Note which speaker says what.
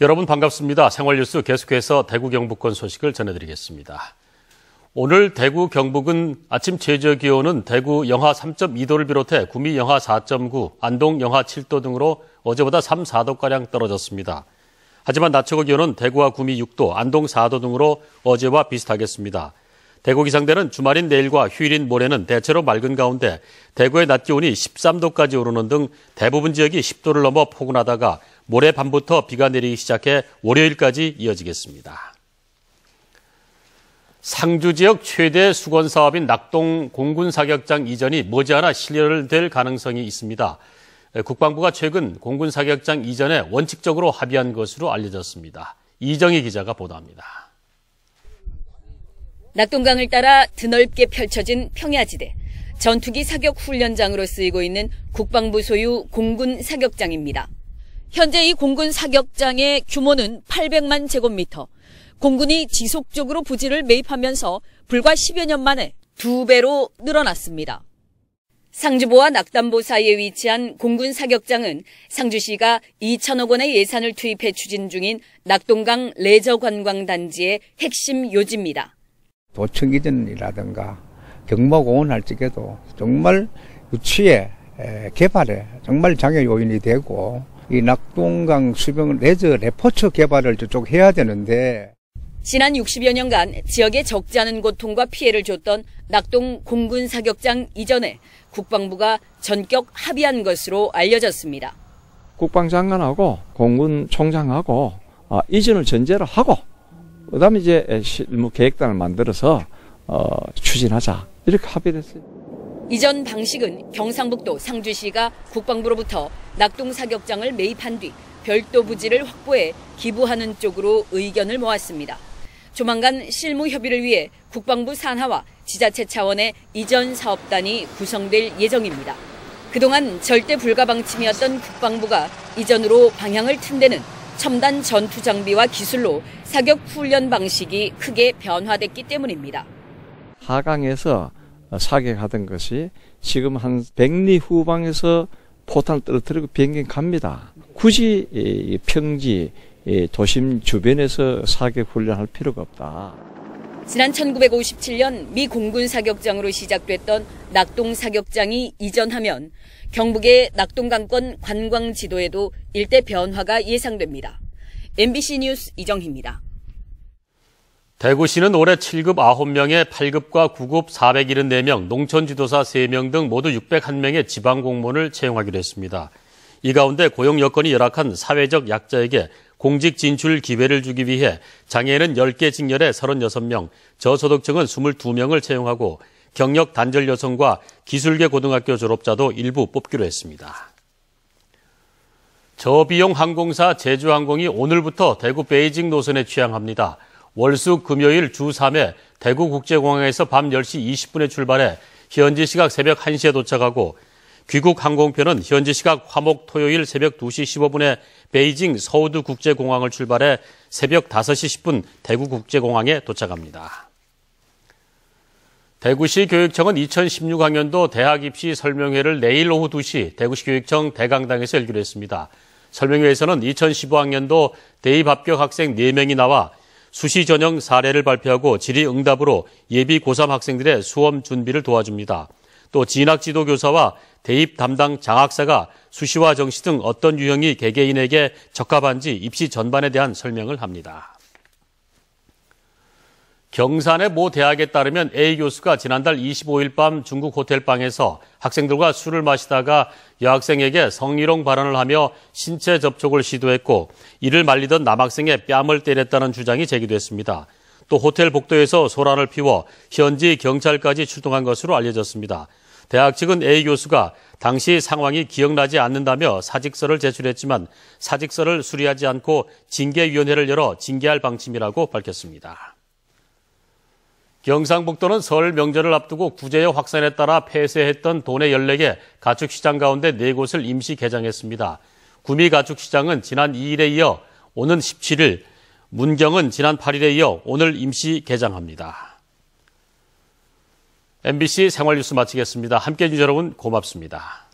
Speaker 1: 여러분 반갑습니다. 생활뉴스 계속해서 대구 경북권 소식을 전해드리겠습니다. 오늘 대구 경북은 아침 최저 기온은 대구 영하 3.2도를 비롯해 구미 영하 4.9, 안동 영하 7도 등으로 어제보다 3, 4도가량 떨어졌습니다. 하지만 낮 최고 기온은 대구와 구미 6도, 안동 4도 등으로 어제와 비슷하겠습니다. 대구 기상대는 주말인 내일과 휴일인 모레는 대체로 맑은 가운데 대구의 낮 기온이 13도까지 오르는 등 대부분 지역이 10도를 넘어 포근하다가 모레 밤부터 비가 내리기 시작해 월요일까지 이어지겠습니다. 상주 지역 최대 수건 사업인 낙동 공군 사격장 이전이 머지않아 실현될 가능성이 있습니다. 국방부가 최근 공군 사격장 이전에 원칙적으로 합의한 것으로 알려졌습니다. 이정희 기자가 보도합니다.
Speaker 2: 낙동강을 따라 드넓게 펼쳐진 평야지대, 전투기 사격 훈련장으로 쓰이고 있는 국방부 소유 공군 사격장입니다. 현재 이 공군 사격장의 규모는 800만 제곱미터. 공군이 지속적으로 부지를 매입하면서 불과 10여 년 만에 두 배로 늘어났습니다. 상주보와 낙담보 사이에 위치한 공군 사격장은 상주시가 2천억 원의 예산을 투입해 추진 중인 낙동강 레저 관광 단지의 핵심 요지입니다.
Speaker 3: 도청이전이라든가 경마공원 할 적에도 정말 유치에 개발에 정말 장애 요인이 되고 이 낙동강 수병 레저 레포츠 개발을 저쪽 해야 되는데
Speaker 2: 지난 60여 년간 지역에 적지 않은 고통과 피해를 줬던 낙동 공군 사격장 이전에 국방부가 전격 합의한 것으로 알려졌습니다.
Speaker 4: 국방장관하고 공군 총장하고 어, 이전을 전제로 하고 그 다음에 이제 실무 계획단을 만들어서 어, 추진하자 이렇게 합의를 했어요.
Speaker 2: 이전 방식은 경상북도 상주시가 국방부로부터 낙동 사격장을 매입한 뒤 별도 부지를 확보해 기부하는 쪽으로 의견을 모았습니다. 조만간 실무 협의를 위해 국방부 산하와 지자체 차원의 이전 사업단이 구성될 예정입니다. 그동안 절대 불가 방침이었던 국방부가 이전으로 방향을 튼 데는 첨단 전투 장비와 기술로 사격 훈련 방식이 크게 변화됐기 때문입니다.
Speaker 4: 하강에서 사격하던 것이 지금 한 백리 후방에서 포탄을 떨어뜨리고 비행기 갑니다. 굳이 평지 도심 주변에서 사격 훈련할 필요가 없다.
Speaker 2: 지난 1957년 미 공군 사격장으로 시작됐던 낙동 사격장이 이전하면 경북의 낙동강권 관광 지도에도 일대 변화가 예상됩니다. MBC 뉴스 이정희입니다.
Speaker 1: 대구시는 올해 7급 9명에 8급과 9급 474명, 농촌지도사 3명 등 모두 601명의 지방공무원을 채용하기로 했습니다. 이 가운데 고용 여건이 열악한 사회적 약자에게 공직 진출 기회를 주기 위해 장애인은 10개 직렬에 36명, 저소득층은 22명을 채용하고 경력 단절 여성과 기술계 고등학교 졸업자도 일부 뽑기로 했습니다. 저비용 항공사 제주항공이 오늘부터 대구 베이징 노선에 취항합니다. 월수 금요일 주 3회 대구 국제공항에서 밤 10시 20분에 출발해 현지 시각 새벽 1시에 도착하고 귀국 항공편은 현지 시각 화목 토요일 새벽 2시 15분에 베이징 서우두 국제공항을 출발해 새벽 5시 10분 대구 국제공항에 도착합니다. 대구시 교육청은 2016학년도 대학 입시 설명회를 내일 오후 2시 대구시 교육청 대강당에서 열기로 했습니다. 설명회에서는 2015학년도 대입 합격 학생 4명이 나와 수시 전형 사례를 발표하고 질의응답으로 예비 고3 학생들의 수험 준비를 도와줍니다. 또 진학 지도 교사와 대입 담당 장학사가 수시와 정시 등 어떤 유형이 개개인에게 적합한지 입시 전반에 대한 설명을 합니다. 경산의 모 대학에 따르면 A 교수가 지난달 25일 밤 중국 호텔방에서 학생들과 술을 마시다가 여학생에게 성희롱 발언을 하며 신체 접촉을 시도했고 이를 말리던 남학생의 뺨을 때렸다는 주장이 제기됐습니다. 또 호텔 복도에서 소란을 피워 현지 경찰까지 출동한 것으로 알려졌습니다. 대학 측은 A 교수가 당시 상황이 기억나지 않는다며 사직서를 제출했지만 사직서를 수리하지 않고 징계위원회를 열어 징계할 방침이라고 밝혔습니다. 경상북도는 설 명절을 앞두고 구제역 확산에 따라 폐쇄했던 도내 14개 가축시장 가운데 4곳을 임시 개장했습니다. 구미 가축시장은 지난 2일에 이어 오는 17일, 문경은 지난 8일에 이어 오늘 임시 개장합니다. MBC 생활뉴스 마치겠습니다. 함께해 주신 여러분 고맙습니다.